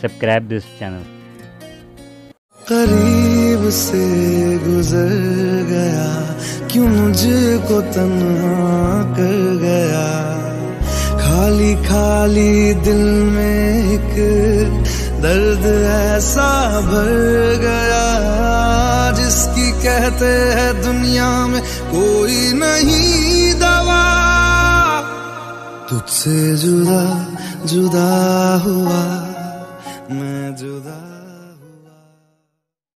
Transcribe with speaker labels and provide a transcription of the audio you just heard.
Speaker 1: subscribe this channel.
Speaker 2: करीब से गुजर गया, क्यों मुझको तन्हा कर गया खाली खाली दिल में एक दर्द ऐसा भर गया, जिसकी कहते हैं दुनिया में कोई नहीं दवा तुझसे जुदा जुदा हुआ मैं जुदा